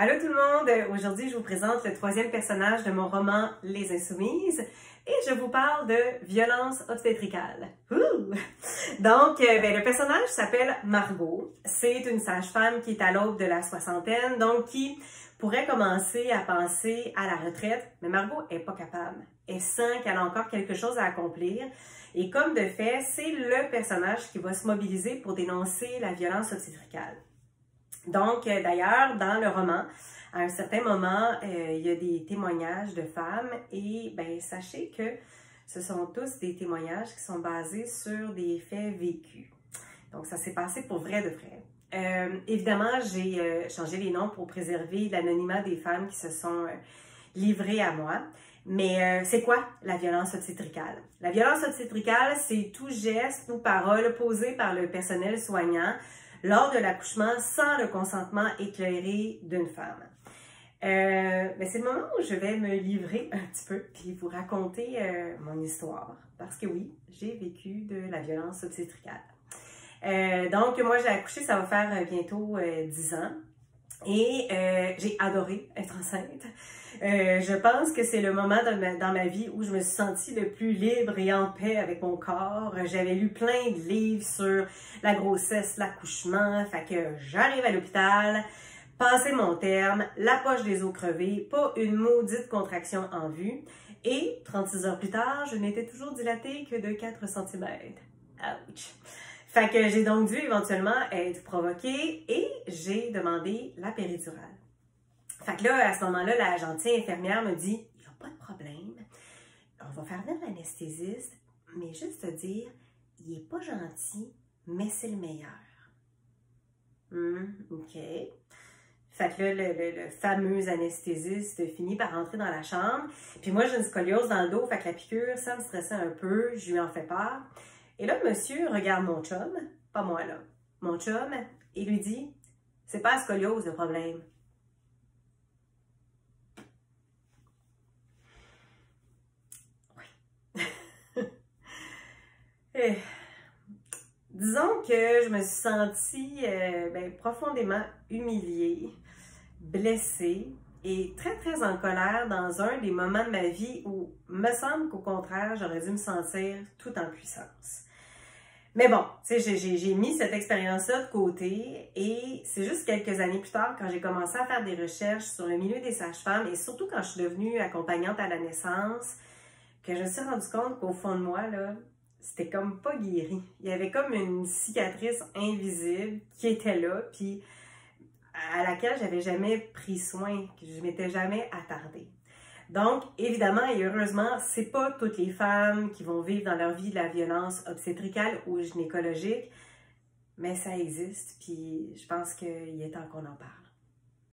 Allô tout le monde! Aujourd'hui, je vous présente le troisième personnage de mon roman Les Insoumises et je vous parle de violence obstétricale. Donc, euh, ben, le personnage s'appelle Margot. C'est une sage-femme qui est à l'aube de la soixantaine, donc qui pourrait commencer à penser à la retraite, mais Margot est pas capable. Elle sent qu'elle a encore quelque chose à accomplir. Et comme de fait, c'est le personnage qui va se mobiliser pour dénoncer la violence obstétricale. Donc, euh, d'ailleurs, dans le roman, à un certain moment, euh, il y a des témoignages de femmes et ben, sachez que ce sont tous des témoignages qui sont basés sur des faits vécus. Donc, ça s'est passé pour vrai de vrai. Euh, évidemment, j'ai changé les noms pour préserver l'anonymat des femmes qui se sont livrées à moi. Mais c'est quoi la violence obstétricale? La violence obstétricale, c'est tout geste ou parole posé par le personnel soignant lors de l'accouchement sans le consentement éclairé d'une femme. Euh, ben, c'est le moment où je vais me livrer un petit peu puis vous raconter euh, mon histoire. Parce que oui, j'ai vécu de la violence obstétricale. Euh, donc, moi, j'ai accouché, ça va faire bientôt 10 ans. Et j'ai adoré être enceinte. Euh, je pense que c'est le moment dans ma, dans ma, vie où je me suis sentie le plus libre et en paix avec mon corps. J'avais lu plein de livres sur la grossesse, l'accouchement. Fait que j'arrive à l'hôpital, passé mon terme, la poche des os crevées, pas une maudite contraction en vue. Et 36 heures plus tard, je n'étais toujours dilatée que de 4 cm. Ouch! Fait que j'ai donc dû éventuellement être provoquée et j'ai demandé la péridurale. Fait que là, à ce moment-là, la gentille infirmière me dit Il n'y a pas de problème. On va faire venir l'anesthésiste, mais juste te dire, il n'est pas gentil, mais c'est le meilleur. Hum, OK. Fait que là, le, fameux anesthésiste finit par rentrer dans la chambre. Puis moi, j'ai une scoliose dans le dos, fait que la piqûre, ça me stressait un peu, je lui en fais part. Et là, monsieur regarde mon chum, pas moi là, mon chum, et lui dit C'est pas la scoliose le problème, Eh, disons que je me suis sentie euh, ben, profondément humiliée, blessée et très, très en colère dans un des moments de ma vie où me semble qu'au contraire, j'aurais dû me sentir tout en puissance. Mais bon, j'ai mis cette expérience-là de côté et c'est juste quelques années plus tard, quand j'ai commencé à faire des recherches sur le milieu des sages-femmes et surtout quand je suis devenue accompagnante à la naissance, que je me suis rendu compte qu'au fond de moi, là, c'était comme pas guéri. Il y avait comme une cicatrice invisible qui était là, puis à laquelle j'avais jamais pris soin, que je m'étais jamais attardée. Donc, évidemment et heureusement, c'est pas toutes les femmes qui vont vivre dans leur vie de la violence obstétricale ou gynécologique, mais ça existe, puis je pense qu'il est temps qu'on en parle.